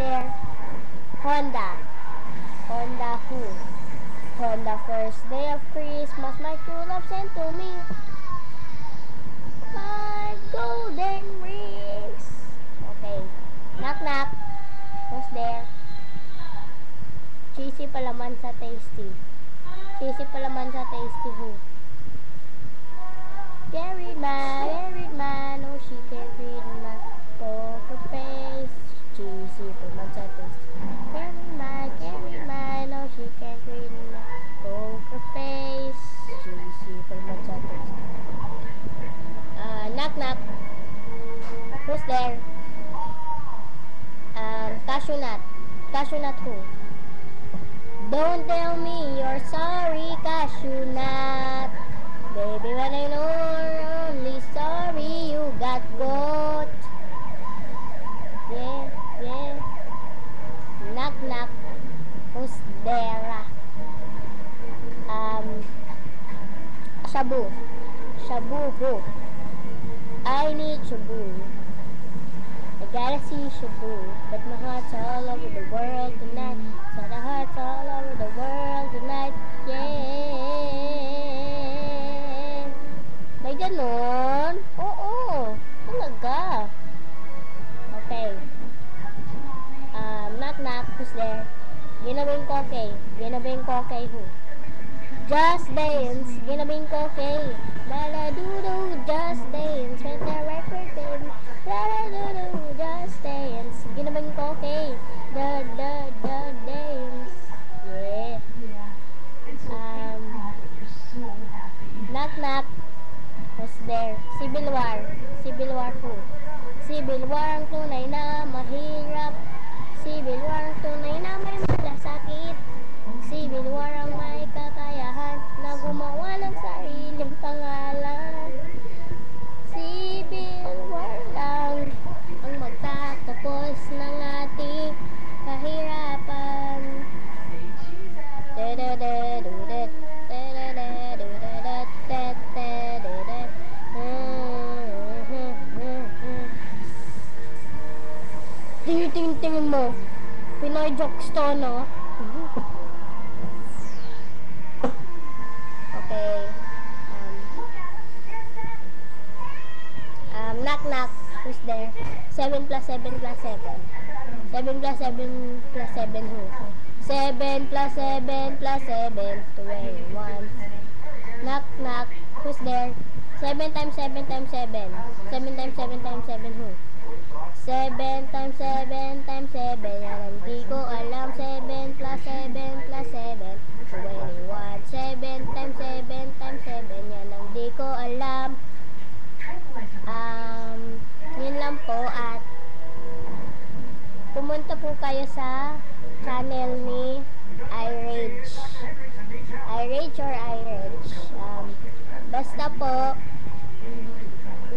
there. Honda. Honda who? On the first day of Christmas, my true love sent to me five golden rings. Okay. Knock, knock. Who's there? Cheesy palaman sa tasty. Cheesy palaman sa tasty who? Buried man, buried man. Cashew nut. Cashew nut who? Don't tell me you're sorry, cashew nut. Baby, when I know you're only sorry you got got. Yeah, yeah. Knock, knock. Who's there? Um, Shabu. Shabu who? I need Shabu. See Shabu. But my heart's all over the world tonight. So the heart's all over the world tonight. Yeah. May ganon? Oo. Talaga. Okay. Um, knock knock. Who's there? Ginawin ko okay. Ginawin ko okay who? Just dance. Ginawin ko okay. Lala do do. Just dance. When the record baby. Lala do do. Just Ginawin ko okay. The the the dance. Yeah. Um, knock knock. Who's there? Civil War. Civil War who? Civil War ang tunay na mahirap. Civil War ang tunay na may malasakit. Tingin-tingin mo. Pinoy jokes to, no? Okay. Um, um, knock knock. Who's there? 7 plus 7 plus 7. 7 plus 7 plus 7 who? 7 plus 7 plus 7. 21. Knock knock. Who's there? 7 times 7 times 7. 7 times 7 times 7 who? 7 times 7 times 7. Yan ang di ko alam. 7 plus 7 plus 7. 21. 7 times 7 times 7. Yan ang di ko alam. Um, yun lang po at pumunta po kayo sa channel ni iRage. iRage or iRage. Um, basta po,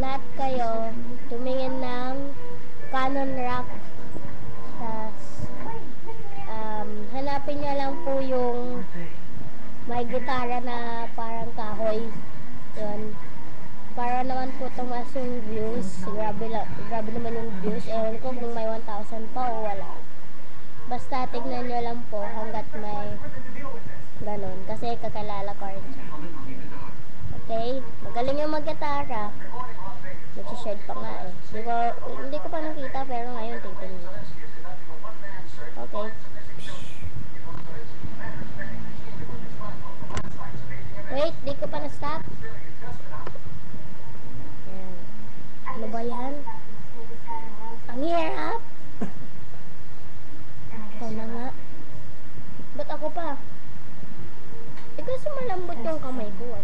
lahat kayo tumingin ng Canon Rock. Tas, um, hanapin nyo lang po yung may gitara na parang kahoy. Yun. Para naman po tumas yung views. Grabe, la, grabe naman yung views. Ewan ko kung may 1,000 pa o wala. Basta tignan nyo lang po hanggat may ganun. Kasi kakalala ko rin. Okay? Magaling yung mag-gitara. Nagsished pa nga eh. Hindi ko, hindi ko pa nakita pero ngayon tignan nyo. Okay. Wait, di ko pa na-stop. Yan. Ano ba yan? Ang hirap. Ikaw na nga. Ba't ako pa? Eh kasi malambot yung kamay ko eh.